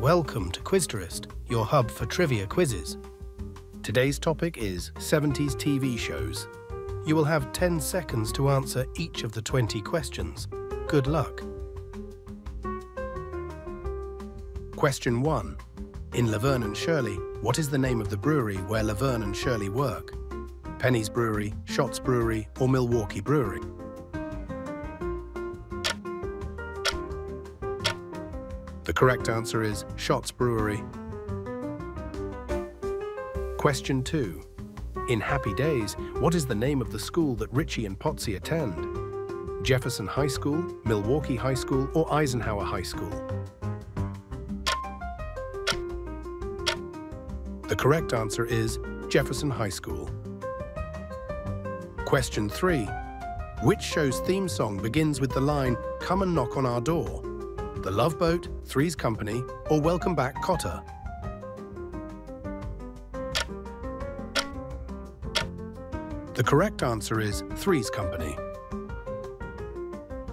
Welcome to Quizterest, your hub for trivia quizzes. Today's topic is 70s TV shows. You will have 10 seconds to answer each of the 20 questions. Good luck. Question 1. In Laverne and Shirley, what is the name of the brewery where Laverne and Shirley work? Penny's Brewery, Shotz Brewery, or Milwaukee Brewery? The correct answer is Shotz Brewery. Question 2. In Happy Days, what is the name of the school that Richie and Potsy attend? Jefferson High School, Milwaukee High School, or Eisenhower High School? The correct answer is Jefferson High School. Question 3. Which show's theme song begins with the line, Come and knock on our door? The Love Boat, Three's Company, or Welcome Back Kotter? The correct answer is Three's Company.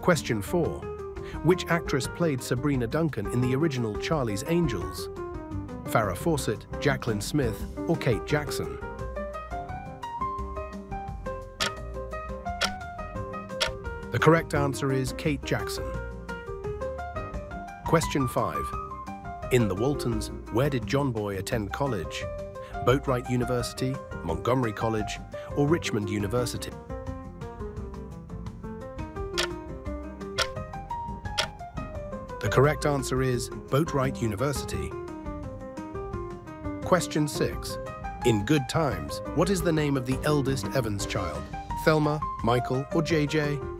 Question 4. Which actress played Sabrina Duncan in the original Charlie's Angels? Farrah Fawcett, Jaclyn Smith, or Kate Jackson? The correct answer is Kate Jackson. Question 5. In the Waltons, where did John Boy attend college? Boatwright University, Montgomery College, or Richmond University? The correct answer is Boatwright University. Question 6. In Good Times, what is the name of the eldest Evans child? Thelma, Michael, or JJ?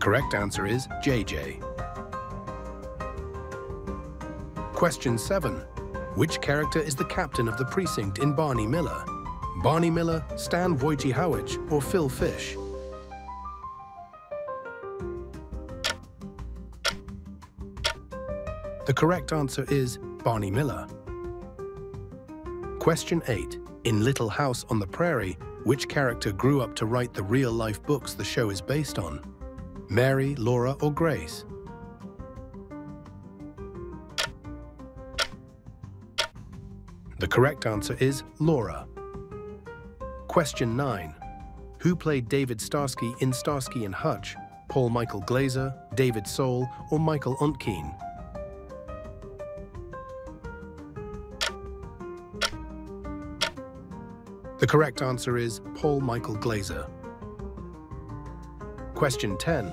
Correct answer is JJ. Question 7. Which character is the captain of the precinct in Barney Miller? Barney Miller, Stan Wojciechowicz, or Phil Fish? The correct answer is Barney Miller. Question 8. In Little House on the Prairie, which character grew up to write the real-life books the show is based on? Mary, Laura, or Grace? The correct answer is Laura. Question 9. Who played David Starsky in Starsky and Hutch? Paul Michael Glaser, David Soul, or Michael Ontkean? The correct answer is Paul Michael Glaser. Question 10.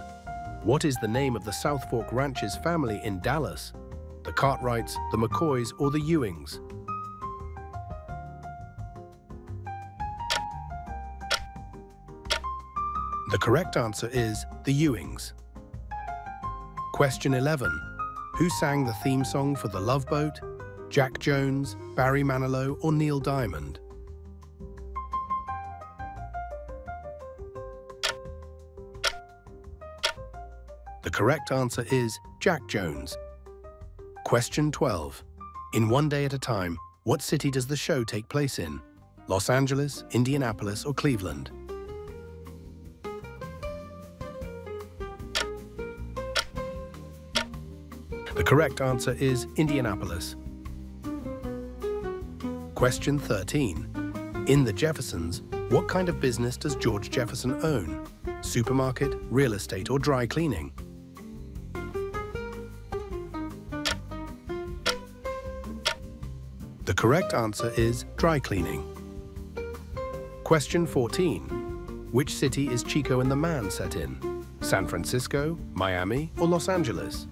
What is the name of the South Fork Ranches family in Dallas? The Cartwrights, the McCoys, or the Ewings? The correct answer is the Ewings. Question 11. Who sang the theme song for The Love Boat? Jack Jones, Barry Manilow, or Neil Diamond? The correct answer is Jack Jones. Question 12. In One Day at a Time, what city does the show take place in? Los Angeles, Indianapolis, or Cleveland? The correct answer is Indianapolis. Question 13. In The Jeffersons, what kind of business does George Jefferson own? Supermarket, real estate, or dry cleaning? Correct answer is dry cleaning. Question 14. Which city is Chico and the Man set in? San Francisco, Miami, or Los Angeles?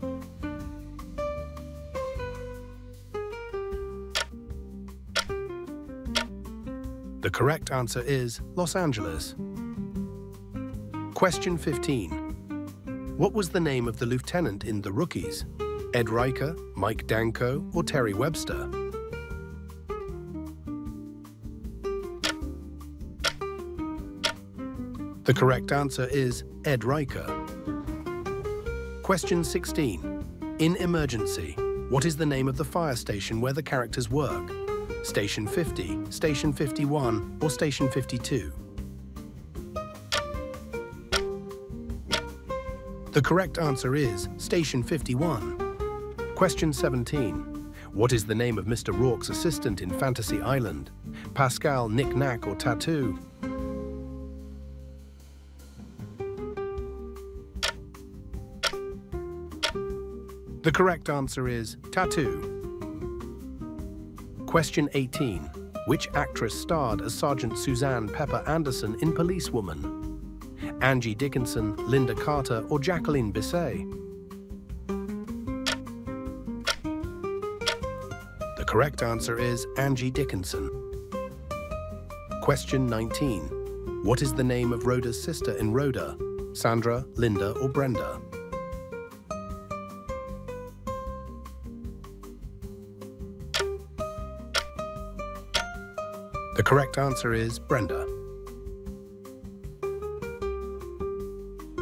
The correct answer is Los Angeles. Question 15. What was the name of the lieutenant in The Rookies? Ed Ryker, Mike Danko, or Terry Webster? The correct answer is Ed Ryker. Question 16. In Emergency, what is the name of the fire station where the characters work? Station 50, Station 51, or Station 52? The correct answer is Station 51. Question 17. What is the name of Mr. Rourke's assistant in Fantasy Island? Pascal, Knick Knack, or Tattoo? The correct answer is Tattoo. Question 18. Which actress starred as Sergeant Suzanne Pepper Anderson in Policewoman? Angie Dickinson, Lynda Carter, or Jacqueline Bisset? The correct answer is Angie Dickinson. Question 19. What is the name of Rhoda's sister in Rhoda? Sandra, Linda, or Brenda? The correct answer is Brenda.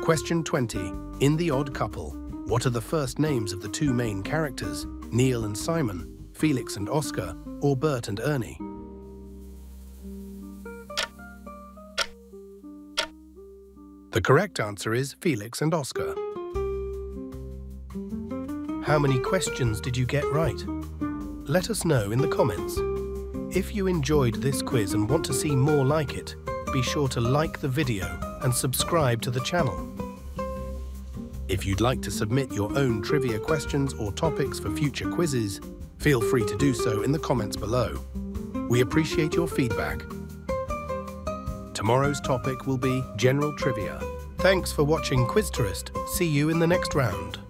Question 20. In The Odd Couple, what are the first names of the two main characters, Neil and Simon, Felix and Oscar, or Bert and Ernie? The correct answer is Felix and Oscar. How many questions did you get right? Let us know in the comments. If you enjoyed this quiz and want to see more like it, be sure to like the video and subscribe to the channel. If you'd like to submit your own trivia questions or topics for future quizzes, feel free to do so in the comments below. We appreciate your feedback. Tomorrow's topic will be general trivia. Thanks for watching Quizterest. See you in the next round.